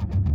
you.